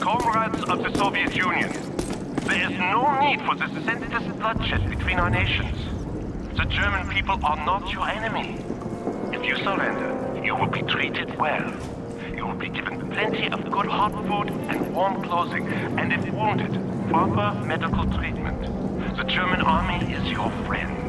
Comrades of the Soviet Union, there is no need for this senseless bloodshed between our nations. The German people are not your enemy. If you surrender, you will be treated well. You will be given plenty of good hot food and warm clothing, and if wounded, proper medical treatment. The German army is your friend.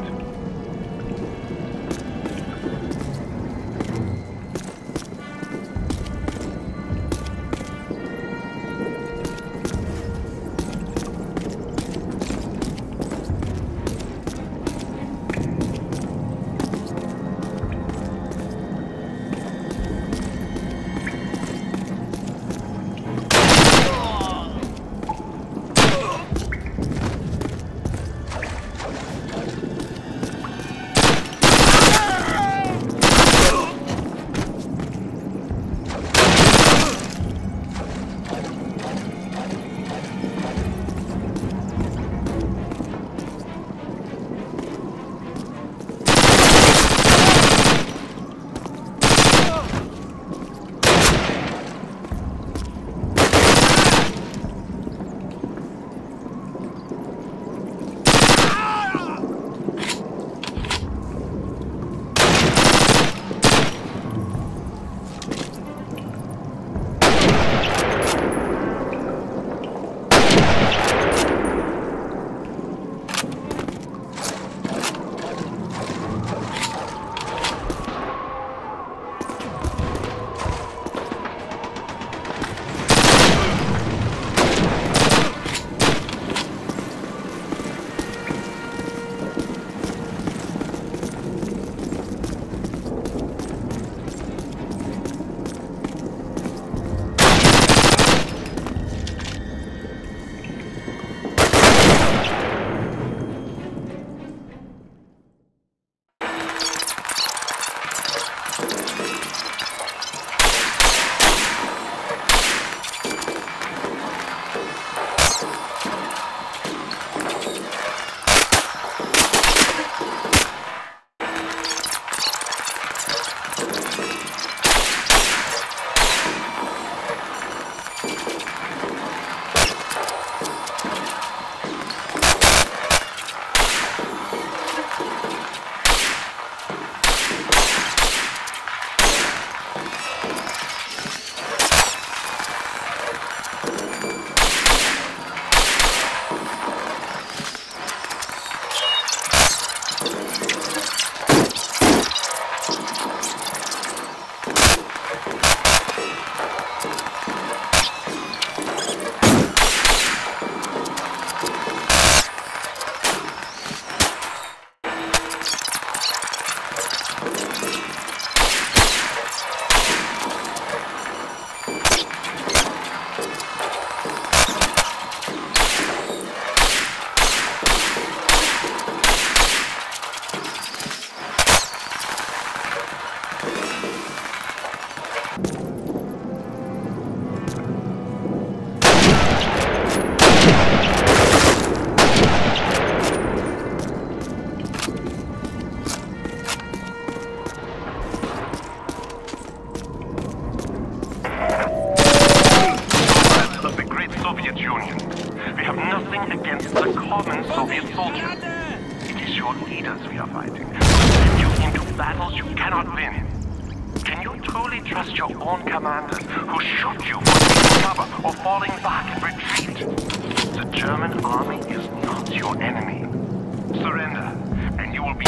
Who shoot you for taking cover or falling back and retreat? The German army is not your enemy. Surrender, and you will be...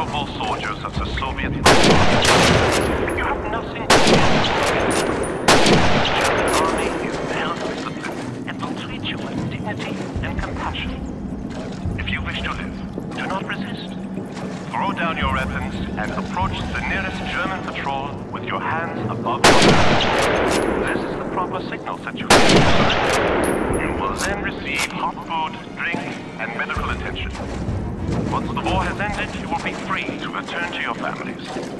Honorable soldiers of the Soviet Union, you have nothing to fear. The army is and will treat you with dignity and compassion. If you wish to live, do not resist. Throw down your weapons and approach the nearest German patrol with your hands above your head. This is the proper signal that you You will then receive hot food, drink, and medical attention. Once the war has ended, you will be free to return to your families.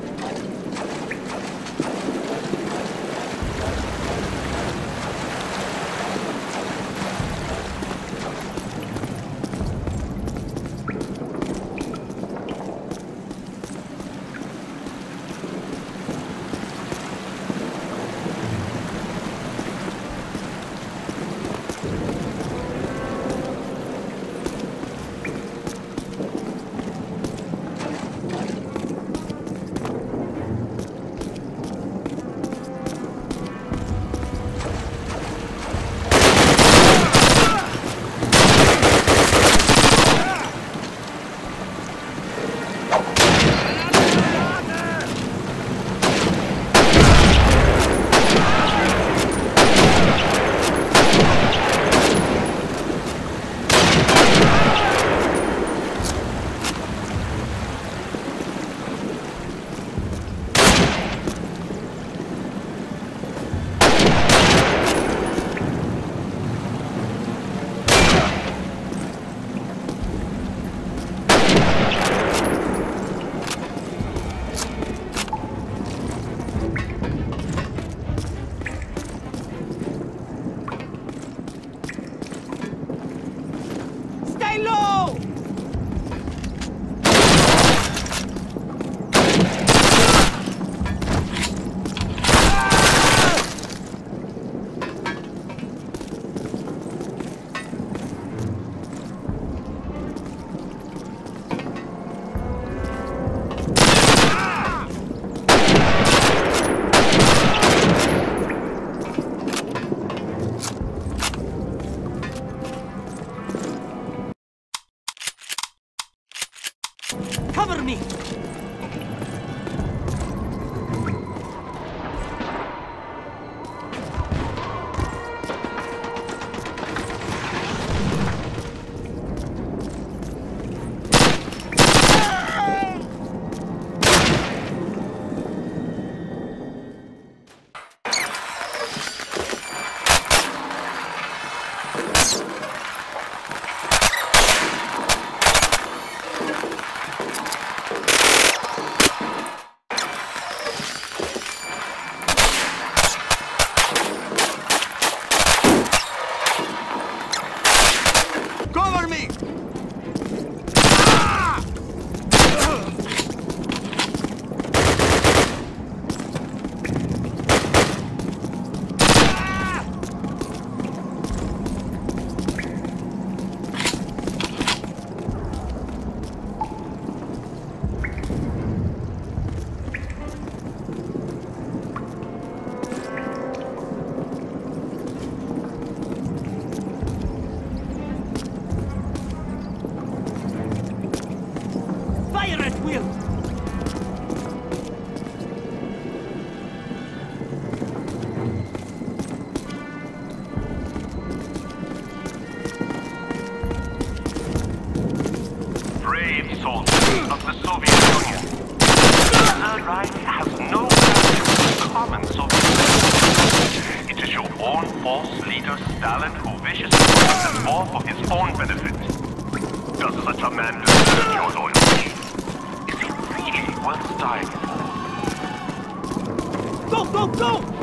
Me! False leader, Stalin, who wishes to fight the war for his own benefit. Does such a man deserve your loyalty? Is he really worth dying for? Go, go, go!